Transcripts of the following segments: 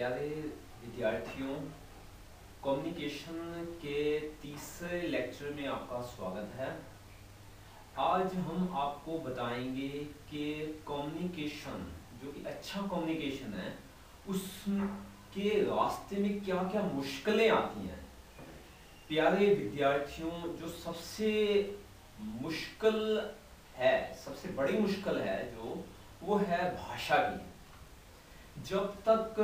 प्यारे विद्यार्थियों कम्युनिकेशन के तीसरे लेक्चर में आपका स्वागत है। आज हम आपको बताएँगे कि कम्युनिकेशन जो कि अच्छा कम्युनिकेशन है, उसके रास्ते में क्या क्या मुश्किलें आती हैं। प्यारे विद्यार्थियों, जो सबसे मुश्किल है, सबसे बड़ी मुश्किल है जो, वो है भाषा की। जब तक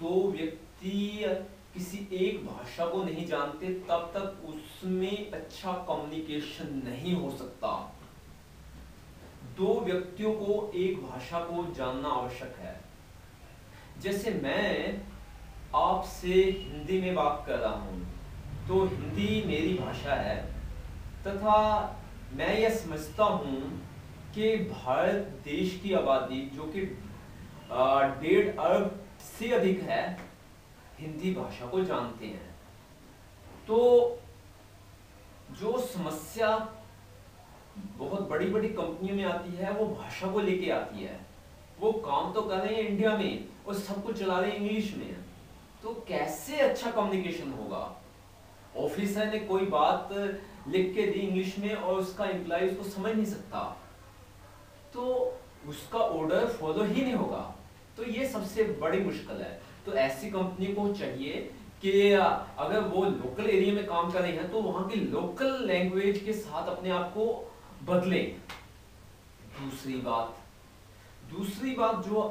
दो व्यक्ति किसी एक भाषा को नहीं जानते, तब तक उसमें अच्छा कम्युनिकेशन नहीं हो सकता। दो व्यक्तियों को एक भाषा को जानना आवश्यक है। जैसे मैं आपसे हिंदी में बात कर रहा हूँ तो हिंदी मेरी भाषा है, तथा मैं यह समझता हूँ कि भारत देश की आबादी, जो कि डेढ़ अरब से अधिक है, हिंदी भाषा को जानते हैं। तो जो समस्या बहुत बड़ी बड़ी कंपनियों में आती है, वो भाषा को लेके आती है। वो काम तो कर रहे हैं इंडिया में और सब कुछ चला रहे हैं इंग्लिश में। तो कैसे अच्छा कम्युनिकेशन होगा? ऑफिसर ने कोई बात लिख के दी इंग्लिश में और उसका एम्प्लॉय उसको समझ नहीं सकता। तो उसका ऑर्डर फॉलो ही नहीं होगा। तो ये सबसे बड़ी मुश्किल है। तो ऐसी कंपनी को चाहिए कि, अगर वो लोकल एरिया में काम कर रही है तो वहाँ की लोकल लैंग्वेज के साथ अपने आप को बदले। दूसरी बात दूसरी बात जो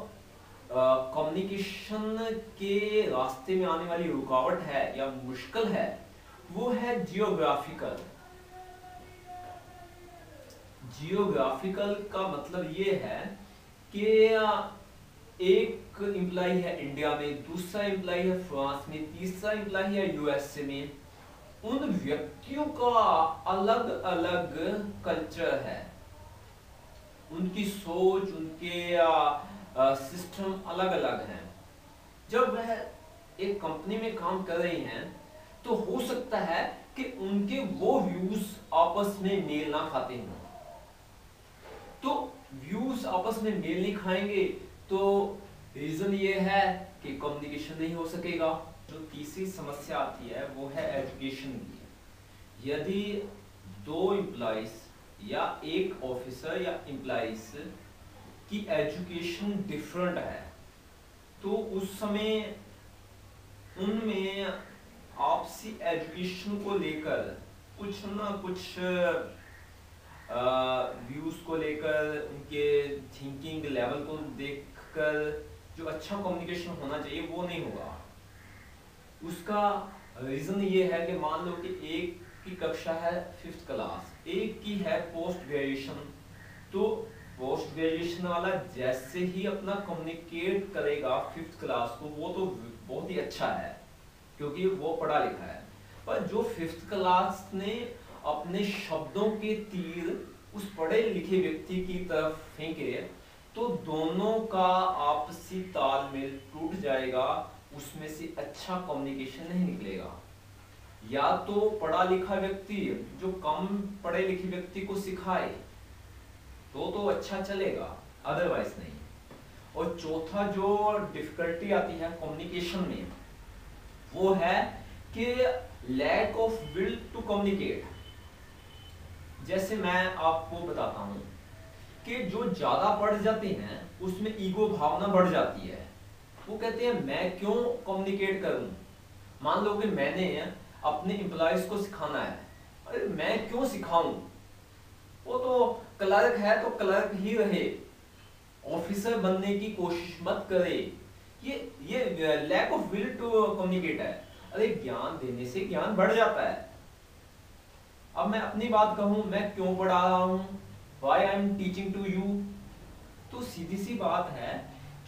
कम्युनिकेशन के रास्ते में आने वाली रुकावट है या मुश्किल है, वो है जियोग्राफिकल जियोग्राफिकल का मतलब ये है कि एक एम्प्लॉय है इंडिया में, दूसरा एम्प्लॉय है फ्रांस में, तीसरा एम्प्लॉय है यूएसए में। उन व्यक्तियों का अलग अलग कल्चर है। उनकी सोच, उनके सिस्टम अलग अलग हैं। जब वह एक कंपनी में काम कर रही हैं तो हो सकता है कि उनके वो व्यूज़ आपस में मेल ना खाते हों। तो व्यूज़ आपस में मेल नहीं खाएँगे तो रीजन ये है कि कम्युनिकेशन नहीं हो सकेगा। जो तीसरी समस्या आती है, वो है एजुकेशन की। यदि दो एम्प्लॉइज या एक ऑफिसर या एम्प्लॉइज की एजुकेशन डिफरेंट है तो उस समय उनमें आपसी एजुकेशन को लेकर कुछ ना कुछ व्यूज़ को लेकर, उनके थिंकिंग लेवल को देखकर जो अच्छा कम्युनिकेशन होना चाहिए, वो नहीं होगा। उसका रीजन ये है कि मान लो कि एक की कक्षा है फिफ्थ क्लास एक की है पोस्ट ग्रेजुएशन तो पोस्ट ग्रेजुएशन वाला जैसे ही अपना कम्युनिकेट करेगा फिफ्थ क्लास को, वो तो बहुत ही अच्छा है, क्योंकि वो पढ़ा लिखा है। पर जो फिफ्थ क्लास ने अपने शब्दों के तीर उस पढ़े लिखे व्यक्ति की तरफ़ फेंके तो दोनों का आपसी तालमेल टूट जाएगा, उसमें से अच्छा कम्युनिकेशन नहीं निकलेगा। या तो पढ़ा लिखा व्यक्ति जो कम पढ़े लिखे व्यक्ति को सिखाए तो तो अच्छा चलेगा अदरवाइज़ नहीं। और चौथा जो डिफिकल्टी आती है कम्युनिकेशन में, वो है कि lack of will to communicate जैसे मैं आपको बताता हूँ कि जो ज़्यादा पढ़ जाते हैं, उसमें ईगो भावना बढ़ जाती है। वो कहते हैं, मैं क्यों कम्युनिकेट करूँ? मान लो कि मैंने अपने एम्प्लॉयज़ को सिखाना है। अरे, मैं क्यों सिखाऊं? वो तो क्लर्क है तो क्लर्क ही रहे। ऑफिसर बनने की कोशिश मत करे। ये ये lack of will to communicate है। अरे, ज्ञान देने से ज्ञान बढ़ जाता है। मैं अपनी बात कहूँ, मैं क्यों पढ़ा रहा हूँ? Why I am teaching to you तो सीधी सी बात है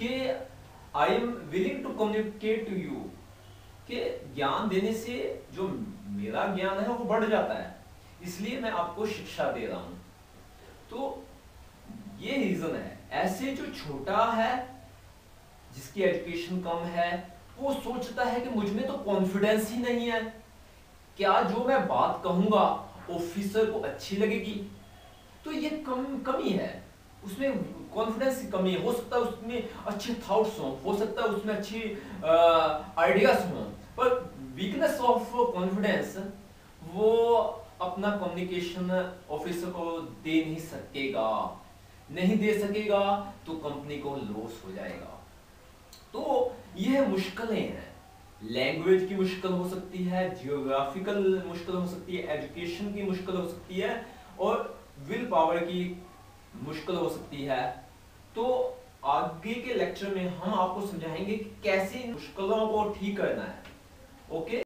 कि I am willing to communicate to you कि ज्ञान देने से जो मेरा ज्ञान है, वो बढ़ जाता है। इसलिए मैं आपको शिक्षा दे रहा हूँ। तो ये रीजन है। ऐसे जो छोटा है, जिसकी एजुकेशन कम है, वो सोचता है कि मुझमें तो कॉन्फिडेंस ही नहीं है। क्या जो मैं बात कहूँगा ऑफिसर को अच्छी लगेगी। तो ये कम, कमी है। उसमें कॉन्फिडेंस की कमी है। सकता है उसमें अच्छे थॉट्स हों, हो सकता है उसमें अच्छी आइडियाज़ हों। पर वीकनेस ऑफ़ कॉन्फिडेंस वो अपना कम्युनिकेशन ऑफिसर को दे नहीं सकेगा। नहीं दे सकेगा तो कंपनी को लॉस हो जाएगा। तो यह मुश्किलें हैं। लैंग्वेज की मुश्किल हो सकती है जियोग्राफिकल मुश्किल हो सकती है एजुकेशन की मुश्किल हो सकती है और विल पावर की मुश्किल हो सकती है। तो आगे के लेक्चर में हम आपको समझाएँगे कि कैसे मुश्किलों को ठीक करना है। ओके